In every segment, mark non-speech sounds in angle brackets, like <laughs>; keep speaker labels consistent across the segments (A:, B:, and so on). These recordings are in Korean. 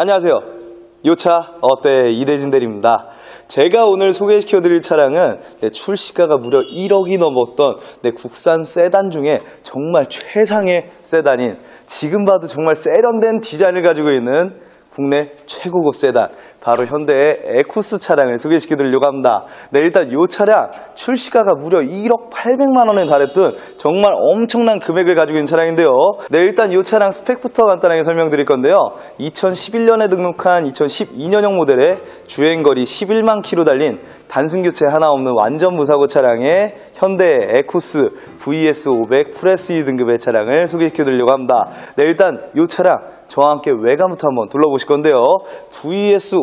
A: 안녕하세요. 요차 어때 이대진 대리입니다. 제가 오늘 소개시켜 드릴 차량은 네, 출시가가 무려 1억이 넘었던 네, 국산 세단 중에 정말 최상의 세단인 지금 봐도 정말 세련된 디자인을 가지고 있는 국내 최고급 세단 바로 현대의 에쿠스 차량을 소개시켜 드리려고 합니다. 네, 일단 이 차량 출시가가 무려 1억 800만 원에 달했던 정말 엄청난 금액을 가지고 있는 차량인데요. 네, 일단 이 차량 스펙부터 간단하게 설명드릴 건데요. 2011년에 등록한 2012년형 모델의 주행거리 11만 킬로 달린 단순 교체 하나 없는 완전 무사고 차량의 현대 에쿠스 VS500 프레스티지 등급의 차량을 소개시켜 드리려고 합니다. 네, 일단 이 차량 저와 함께 외관부터 한번 둘러보실 건데요.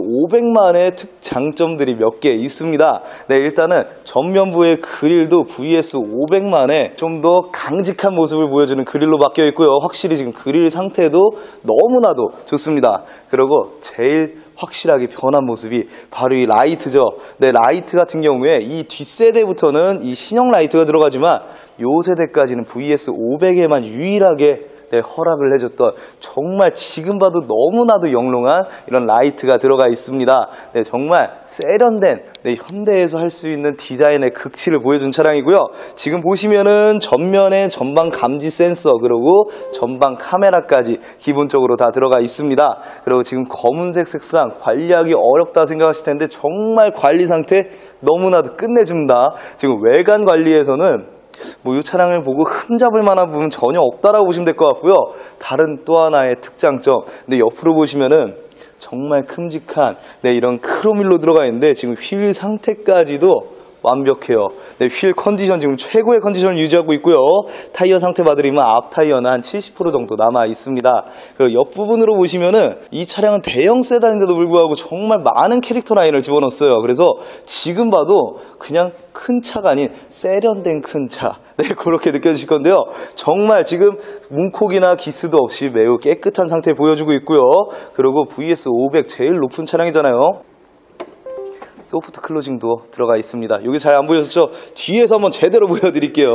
A: VS500만의 특장점들이 몇 개 있습니다. 네, 일단은 전면부의 그릴도 VS500만의 좀 더 강직한 모습을 보여주는 그릴로 바뀌어 있고요. 확실히 지금 그릴 상태도 너무나도 좋습니다. 그리고 제일 확실하게 변한 모습이 바로 이 라이트죠. 네, 라이트 같은 경우에 이 뒷세대부터는 이 신형 라이트가 들어가지만 요 세대까지는 VS500에만 유일하게 네, 허락을 해줬던 정말 지금 봐도 너무나도 영롱한 이런 라이트가 들어가 있습니다. 네, 정말 세련된 네, 현대에서 할 수 있는 디자인의 극치를 보여준 차량이고요. 지금 보시면은 전면에 전방 감지 센서 그리고 전방 카메라까지 기본적으로 다 들어가 있습니다. 그리고 지금 검은색 색상 관리하기 어렵다 생각하실 텐데 정말 관리 상태 너무나도 끝내줍니다. 지금 외관 관리에서는 뭐 이 차량을 보고 흠잡을 만한 부분 전혀 없다라고 보시면 될 것 같고요. 다른 또 하나의 특장점. 근데 옆으로 보시면은 정말 큼직한 네, 이런 크롬 휠로 들어가 있는데 지금 휠 상태까지도 완벽해요. 네, 휠 컨디션 지금 최고의 컨디션을 유지하고 있고요. 타이어 상태 봐드리면 앞 타이어는 한 70% 정도 남아 있습니다. 그리고 옆부분으로 보시면은 이 차량은 대형 세단인데도 불구하고 정말 많은 캐릭터 라인을 집어넣었어요. 그래서 지금 봐도 그냥 큰 차가 아닌 세련된 큰 차. 네, 그렇게 느껴지실 건데요. 정말 지금 문콕이나 기스도 없이 매우 깨끗한 상태 보여주고 있고요. 그리고 VS500 제일 높은 차량이잖아요. soft closing도 들어가 있습니다. 여기 잘 안 보였죠? 뒤에서 한번 제대로 <laughs> 보여드릴게요.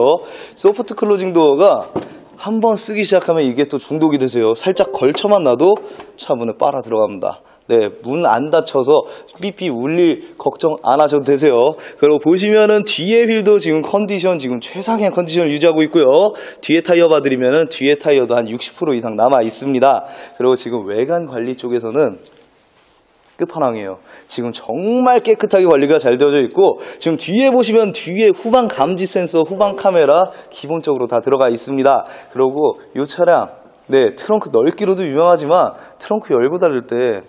A: soft closing 도어가 한번 쓰기 시작하면 이게 또 중독이 되세요. 살짝 걸쳐만 놔도 차 문에 빨아 들어갑니다. 네, 문 안 닫혀서 삐삐 울릴 걱정 안 하셔도 되세요. 그리고 보시면은 뒤에 휠도 지금 컨디션 지금 최상의 컨디션을 유지하고 있고요. 뒤에 타이어 봐드리면은 뒤에 타이어도 한 60% 이상 남아 있습니다. 그리고 지금 외관 관리 쪽에서는 끝판왕이에요. 지금 정말 깨끗하게 관리가 잘 되어져 있고 지금 뒤에 보시면 뒤에 후방 감지 센서, 후방 카메라 기본적으로 다 들어가 있습니다. 그리고 이 차량 네 트렁크 넓기로도 유명하지만 트렁크 열고 닫을 때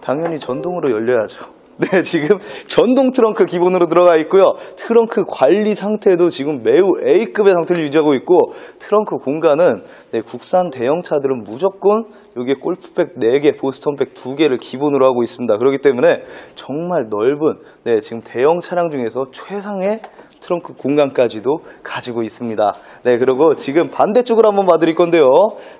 A: 당연히 전동으로 열려야죠. 네, 지금 전동 트렁크 기본으로 들어가 있고요. 트렁크 관리 상태도 지금 매우 A급의 상태를 유지하고 있고 트렁크 공간은 네, 국산 대형차들은 무조건 여기에 골프백 4개, 보스턴백 2개를 기본으로 하고 있습니다. 그렇기 때문에 정말 넓은 네, 지금 대형 차량 중에서 최상의 트렁크 공간까지도 가지고 있습니다. 네, 그리고 지금 반대쪽으로 한번 봐드릴 건데요.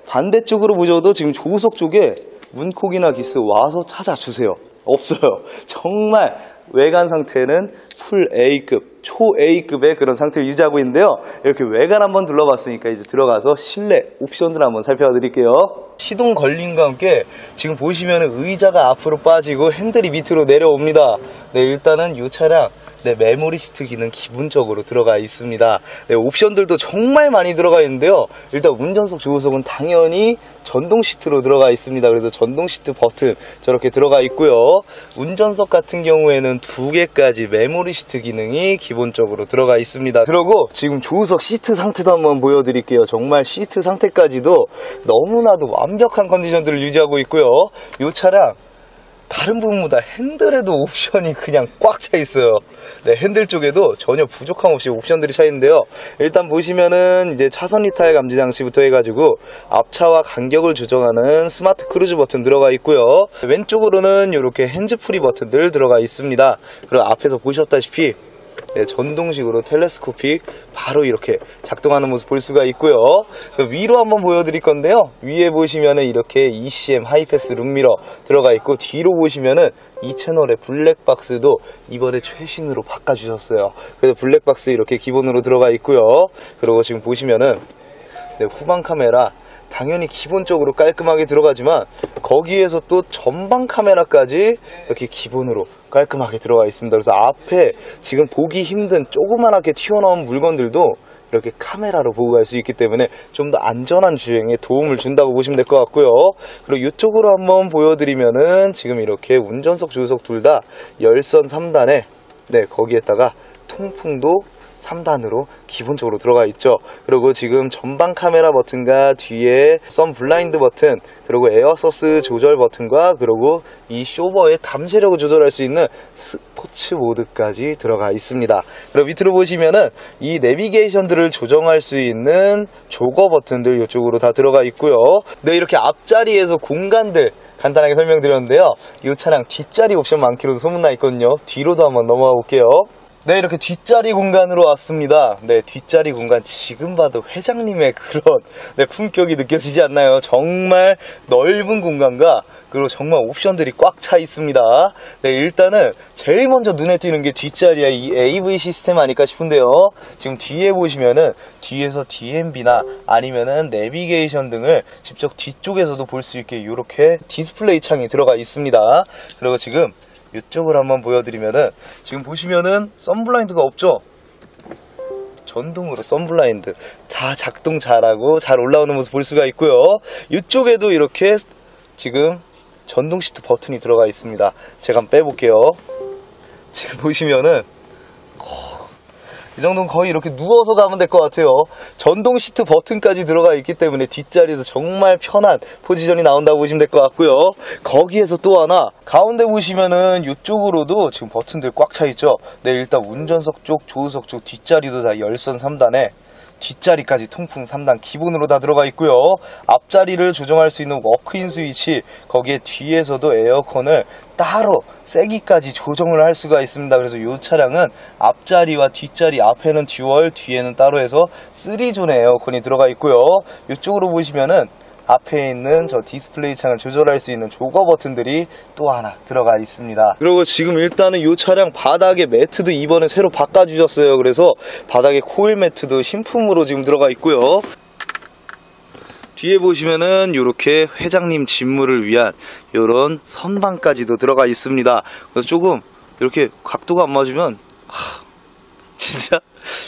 A: 반대쪽으로 보셔도 지금 조수석 쪽에 문콕이나 기스 와서 찾아주세요. 없어요. <laughs> 정말 외관 상태는 풀 A급, 초 A급의 그런 상태를 유지하고 있는데요. 이렇게 외관 한번 둘러봤으니까 이제 들어가서 실내 옵션들 한번 살펴드릴게요. 시동 걸림과 함께 지금 보시면 의자가 앞으로 빠지고 핸들이 밑으로 내려옵니다. 네, 일단은 이 차량 네, 메모리 시트 기능 기본적으로 들어가 있습니다. 네, 옵션들도 정말 많이 들어가 있는데요. 일단 운전석 조수석은 당연히 전동 시트로 들어가 있습니다. 그래서 전동 시트 버튼 저렇게 들어가 있고요. 운전석 같은 경우에는 두 개까지 메모리 시트 기능이 기본적으로 들어가 있습니다. 그리고 지금 조수석 시트 상태도 한번 보여드릴게요. 정말 시트 상태까지도 너무나도 완벽한 컨디션들을 유지하고 있고요. 이 차량 다른 부분보다 핸들에도 옵션이 그냥 꽉 차 있어요. 네, 핸들 쪽에도 전혀 부족함 없이 옵션들이 차 있는데요. 일단 보시면은 이제 차선 이탈 감지 장치부터 해가지고 앞차와 간격을 조정하는 smart cruise 버튼 들어가 있고요. 왼쪽으로는 이렇게 핸즈프리 버튼들 들어가 있습니다. 그리고 앞에서 보셨다시피 네, 전동식으로 telescopic 바로 이렇게 작동하는 모습 볼 수가 있고요. 그 위로 한번 보여드릴 건데요. 위에 보시면은 이렇게 ECM 하이패스 룸미러 들어가 있고 뒤로 보시면은 이 채널의 블랙박스도 이번에 최신으로 바꿔주셨어요. 그래서 블랙박스 이렇게 기본으로 들어가 있고요. 그리고 지금 보시면은 네, 후방 카메라 당연히 기본적으로 깔끔하게 들어가지만 거기에서 또 전방 카메라까지 이렇게 기본으로 깔끔하게 들어가 있습니다. 그래서 앞에 지금 보기 힘든 조그만하게 튀어나온 물건들도 이렇게 카메라로 보고 갈 수 있기 때문에 좀 더 안전한 주행에 도움을 준다고 보시면 될 것 같고요. 그리고 이쪽으로 한번 보여드리면은 지금 이렇게 운전석, 조수석 둘 다 열선 3단에 네 거기에다가 통풍도 3단으로 기본적으로 들어가 있죠. 그리고 지금 전방 카메라 버튼과 뒤에 sun 블라인드 버튼, 그리고 air sus 조절 버튼과 그리고 이 쇼바의 감쇠력을 조절할 수 있는 스포츠 모드까지 들어가 있습니다. 그리고 밑으로 보시면은 이 내비게이션들을 조정할 수 있는 조거 버튼들 이쪽으로 다 들어가 있고요. 네, 이렇게 앞자리에서 공간들 간단하게 설명드렸는데요. 이 차량 뒷자리 옵션 많기로도 소문나 있거든요. 뒤로도 한번 넘어가 볼게요. 네, 이렇게 뒷자리 공간으로 왔습니다. 네, 뒷자리 공간 지금 봐도 회장님의 그런 <laughs> 네, 품격이 느껴지지 않나요? 정말 넓은 공간과 그리고 정말 옵션들이 꽉 차 있습니다. 네, 일단은 제일 먼저 눈에 띄는 게 뒷자리에 이 AV 시스템 아닐까 싶은데요. 지금 뒤에 보시면은 뒤에서 DMB나 아니면은 내비게이션 등을 직접 뒤쪽에서도 볼 수 있게 이렇게 디스플레이 창이 들어가 있습니다. 그리고 지금 이쪽을 한번 보여드리면은 지금 보시면은 sun블라인드가 없죠? 전동으로 sun블라인드 다 작동 잘하고 잘 올라오는 모습 볼 수가 있고요. 이쪽에도 이렇게 지금 전동 시트 버튼이 들어가 있습니다. 제가 한번 빼볼게요. 지금 보시면은 이 정도는 거의 이렇게 누워서 가면 될 것 같아요. 전동 시트 버튼까지 들어가 있기 때문에 뒷자리에서 정말 편한 포지션이 나온다고 보시면 될 것 같고요. 거기에서 또 하나 가운데 보시면은 이쪽으로도 지금 버튼들 꽉 차 있죠. 네, 일단 운전석 쪽, 조수석 쪽 뒷자리도 다 열선 3단에 뒷자리까지 통풍 3단 기본으로 다 들어가 있고요. 앞자리를 조정할 수 있는 walk-in 스위치 거기에 뒤에서도 에어컨을 따로 세기까지 조정을 할 수가 있습니다. 그래서 이 차량은 앞자리와 뒷자리 앞에는 dual 뒤에는 따로 해서 3 zone의 에어컨이 들어가 있고요. 이쪽으로 보시면은 앞에 있는 저 디스플레이 창을 조절할 수 있는 조그 버튼들이 또 하나 들어가 있습니다. 그리고 지금 일단은 이 차량 바닥에 매트도 이번에 새로 바꿔주셨어요. 그래서 바닥에 코일 매트도 신품으로 지금 들어가 있고요. 뒤에 보시면은 이렇게 회장님 직무를 위한 이런 선반까지도 들어가 있습니다. 그래서 조금 이렇게 각도가 안 맞으면 하, 진짜?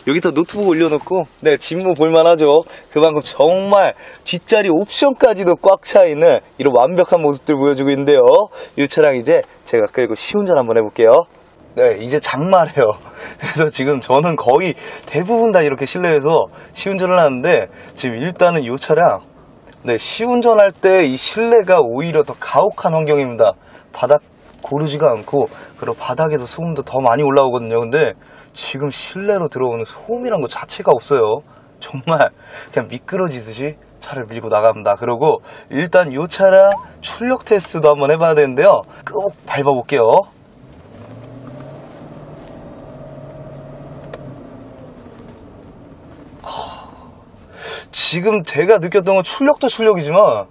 A: 여기다 노트북 올려놓고? 네 직무 볼만하죠? 그만큼 정말 뒷자리 옵션까지도 꽉 차있는 이런 완벽한 모습들 보여주고 있는데요. 이 차량 이제 제가 끌고 시운전 한번 해볼게요. 네 이제 장마래요. <laughs> 그래서 지금 저는 거의 대부분 다 이렇게 실내에서 시운전을 하는데 지금 일단은 이 차량 네 시운전할 때 이 실내가 오히려 더 가혹한 환경입니다. 바닥 고르지가 않고 그리고 바닥에서 소음도 더 많이 올라오거든요. 근데 지금 실내로 들어오는 소음이란 것 자체가 없어요. 정말 그냥 미끄러지듯이 차를 밀고 나갑니다. 그리고 일단 이 차량 출력 테스트도 한번 해봐야 되는데요. 꼭 밟아 볼게요. 지금 제가 느꼈던 건 출력도 출력이지만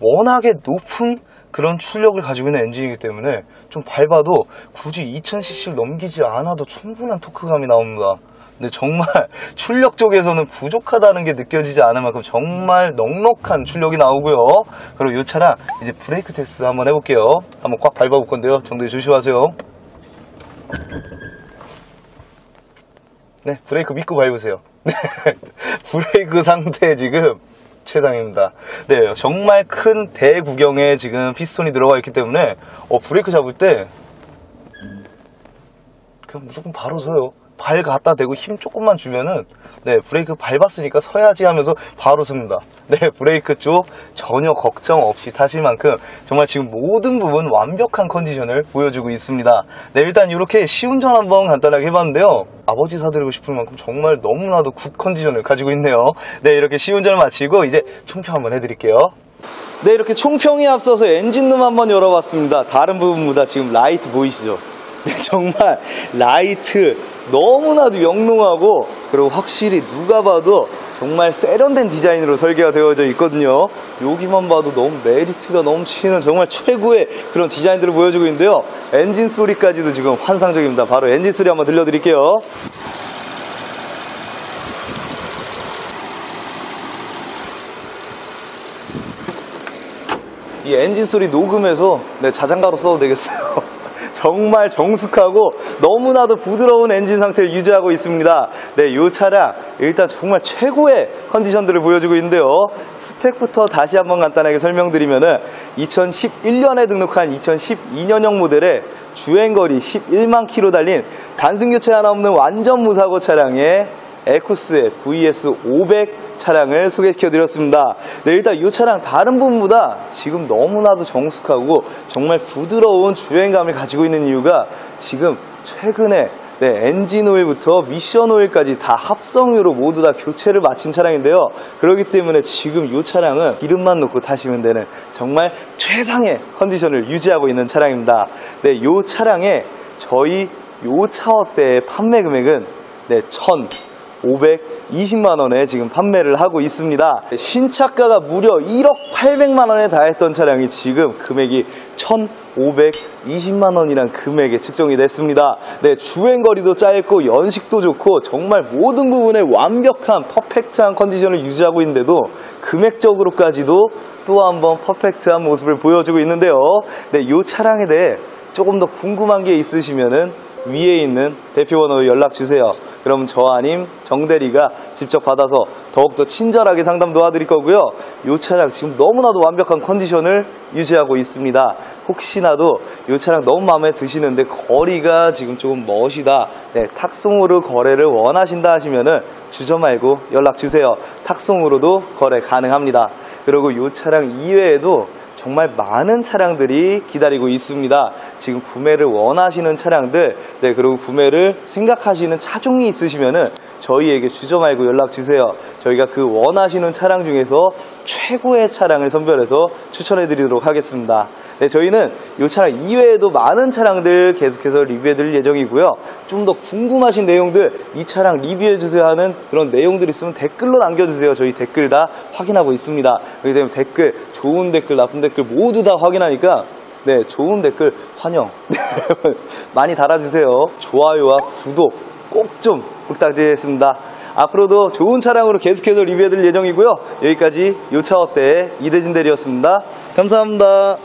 A: 워낙에 높은 그런 출력을 가지고 있는 엔진이기 때문에 좀 밟아도 굳이 2000cc를 넘기지 않아도 충분한 토크감이 나옵니다. 근데 정말 <laughs> 출력 쪽에서는 부족하다는 게 느껴지지 않을 만큼 정말 넉넉한 출력이 나오고요. 그리고 이 차량 이제 브레이크 테스트 한번 해볼게요. 한번 꽉 밟아 볼 건데요. 정도 조심하세요. 네, 브레이크 믿고 밟으세요. <laughs> 네, 브레이크 상태 지금 최상입니다. 네, 정말 큰 대구경에 지금 피스톤이 들어가 있기 때문에 어, 브레이크 잡을 때 그냥 무조건 바로 서요. 발 갖다 대고 힘 조금만 주면은 네 브레이크 밟았으니까 서야지 하면서 바로 섭니다. 네 브레이크 쪽 전혀 걱정 없이 타실 만큼 정말 지금 모든 부분 완벽한 컨디션을 보여주고 있습니다. 네 일단 이렇게 시운전 한번 간단하게 해봤는데요. 아버지 사드리고 싶을 만큼 정말 너무나도 good 컨디션을 가지고 있네요. 네 이렇게 시운전을 마치고 이제 총평 한번 해드릴게요. 네 이렇게 총평에 앞서서 엔진룸 한번 열어봤습니다. 다른 부분보다 지금 라이트 보이시죠? 네, 정말 라이트 너무나도 영롱하고 그리고 확실히 누가 봐도 정말 세련된 디자인으로 설계가 되어져 있거든요. 여기만 봐도 너무 메리트가 넘치는 정말 최고의 그런 디자인들을 보여주고 있는데요. 엔진 소리까지도 지금 환상적입니다. 바로 엔진 소리 한번 들려드릴게요. 이 엔진 소리 녹음해서 네, 자장가로 써도 되겠어요. 정말 정숙하고 너무나도 부드러운 엔진 상태를 유지하고 있습니다. 네, 이 차량 일단 정말 최고의 컨디션들을 보여주고 있는데요. 스펙부터 다시 한번 간단하게 설명드리면은 2011년에 등록한 2012년형 모델의 주행거리 11만 킬로 달린 단순 교체 하나 없는 완전 무사고 차량에 에쿠스의 VS 500 차량을 소개시켜 드렸습니다. 네, 일단 이 차량 다른 부분보다 지금 너무나도 정숙하고 정말 부드러운 주행감을 가지고 있는 이유가 지금 최근에 네, 엔진 오일부터 미션 오일까지 다 합성유로 모두 다 교체를 마친 차량인데요. 그렇기 때문에 지금 이 차량은 기름만 넣고 타시면 되는 정말 최상의 컨디션을 유지하고 있는 차량입니다. 네, 이 차량에 저희 요 차업대의 판매 금액은 네, 1 520만 원에 지금 판매를 하고 있습니다. 신차가가 무려 1억 800만 원에 달했던 차량이 지금 금액이 1,520만 원이란 금액에 측정이 됐습니다. 네, 주행 거리도 짧고 연식도 좋고 정말 모든 부분에 완벽한 퍼펙트한 컨디션을 유지하고 있는데도 금액적으로까지도 또 한번 퍼펙트한 모습을 보여주고 있는데요. 네, 이 차량에 대해 조금 더 궁금한 게 있으시면은 위에 있는 대표번호로 연락 주세요. 그럼 저 아님 정대리가 직접 받아서 더욱더 친절하게 상담 도와드릴 거고요. 이 차량 지금 너무나도 완벽한 컨디션을 유지하고 있습니다. 혹시나도 이 차량 너무 마음에 드시는데 거리가 지금 조금 멋이다. 네, 탁송으로 거래를 원하신다 하시면은 주저 말고 연락 주세요. 탁송으로도 거래 가능합니다. 그리고 이 차량 이외에도 정말 많은 차량들이 기다리고 있습니다. 지금 구매를 원하시는 차량들, 네, 그리고 구매를 생각하시는 차종이 있으시면은 저희에게 주저 말고 연락 주세요. 저희가 그 원하시는 차량 중에서 최고의 차량을 선별해서 추천해 드리도록 하겠습니다. 네, 저희는 이 차량 이외에도 많은 차량들 계속해서 리뷰해 드릴 예정이고요. 좀 더 궁금하신 내용들, 이 차량 리뷰해 주세요 하는 그런 내용들 있으면 댓글로 남겨주세요. 저희 댓글 다 확인하고 있습니다. 그렇기 때문에 댓글, 좋은 댓글, 나쁜 댓글 모두 다 확인하니까 네, 좋은 댓글 환영. 네, <laughs> 많이 달아주세요. 좋아요와 구독 꼭 좀 부탁드리겠습니다. 앞으로도 좋은 차량으로 계속해서 리뷰해드릴 예정이고요. 여기까지 요차업대의 이대진 대리였습니다. 감사합니다.